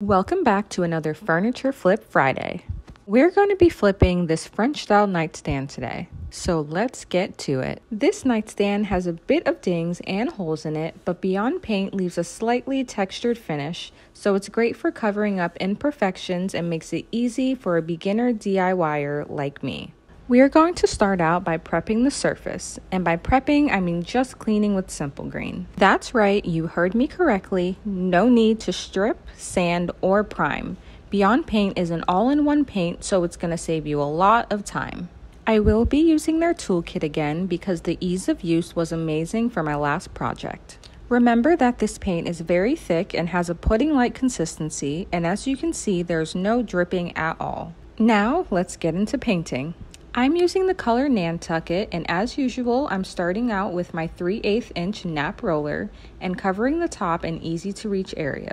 Welcome back to another Furniture Flip Friday. We're going to be flipping this French style nightstand today. So let's get to it. This nightstand has a bit of dings and holes in it, but beyond paint leaves a slightly textured finish, so it's great for covering up imperfections and makes it easy for a beginner DIYer like me. We are going to start out by prepping the surface, and by prepping I mean just cleaning with Simple Green. That's right, you heard me correctly, no need to strip, sand, or prime. Beyond Paint is an all in one paint, so it's going to save you a lot of time. I will be using their toolkit again because the ease of use was amazing for my last project. Remember that this paint is very thick and has a pudding-like consistency, and as you can see, there's no dripping at all. Now, let's get into painting. I'm using the color Nantucket, and as usual, I'm starting out with my 3 8 inch nap roller and covering the top in easy to reach areas.